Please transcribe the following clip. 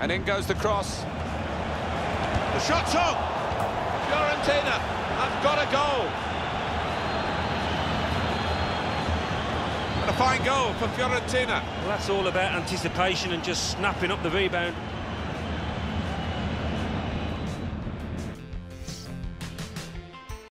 And in goes the cross. The shot's on! Fiorentina have got a goal. And a fine goal for Fiorentina. Well, that's all about anticipation and just snapping up the rebound.